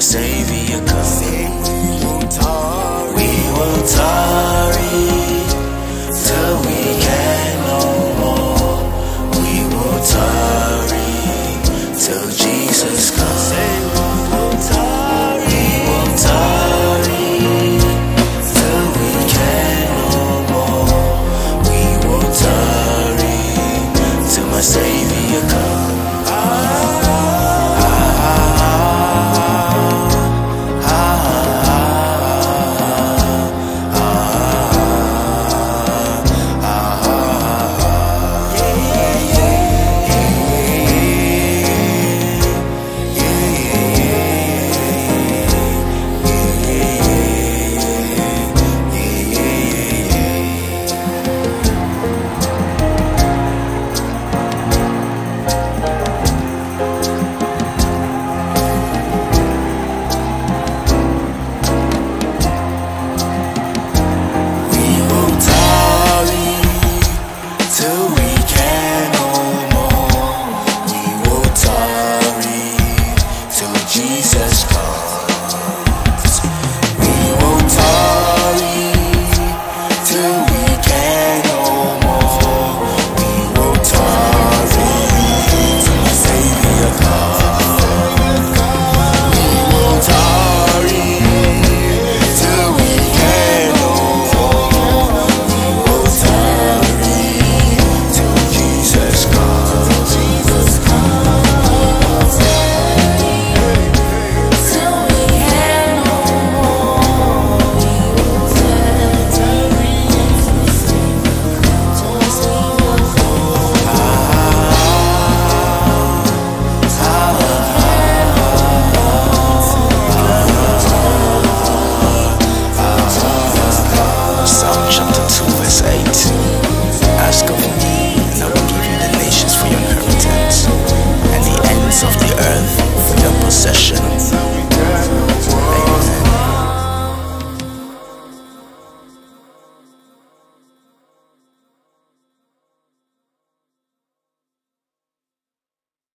my Savior you